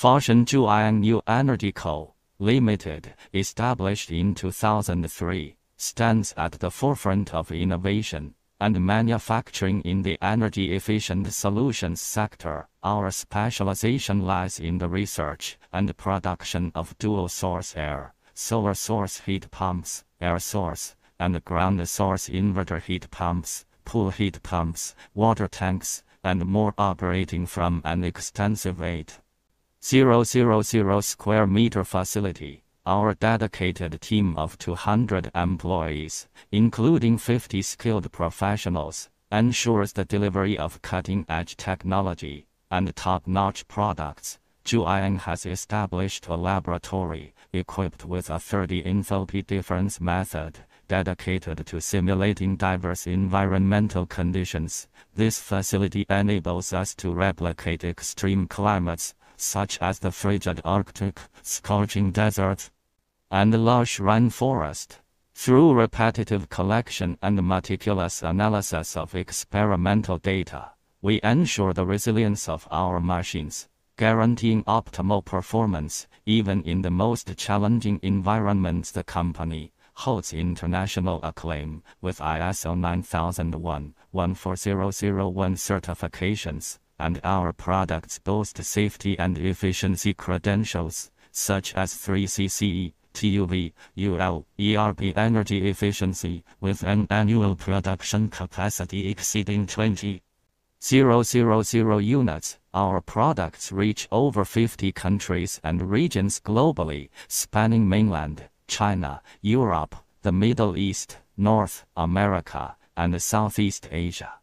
Foshan Zhuang New Energy Co. Limited, established in 2003, stands at the forefront of innovation and manufacturing in the energy efficient solutions sector. Our specialization lies in the research and production of dual source air, solar source heat pumps, air source, and ground source inverter heat pumps, pool heat pumps, water tanks, and more operating from an extensive 8,000 square meter facility. Our dedicated team of 200 employees, including 50 skilled professionals, ensures the delivery of cutting-edge technology and top-notch products. Zhuang has established a laboratory equipped with a 30 enthalpy difference method dedicated to simulating diverse environmental conditions. This facility enables us to replicate extreme climates, such as the frigid Arctic, scorching deserts, and lush rainforest. Through repetitive collection and meticulous analysis of experimental data, we ensure the resilience of our machines, guaranteeing optimal performance even in the most challenging environments. The company holds international acclaim with ISO 9001, 14001 certifications, and our products boast safety and efficiency credentials, such as 3CCE, TUV, UL, ERP energy efficiency, with an annual production capacity exceeding 20. 000 units, our products reach over 50 countries and regions globally, spanning mainland, China, Europe, the Middle East, North America, and Southeast Asia.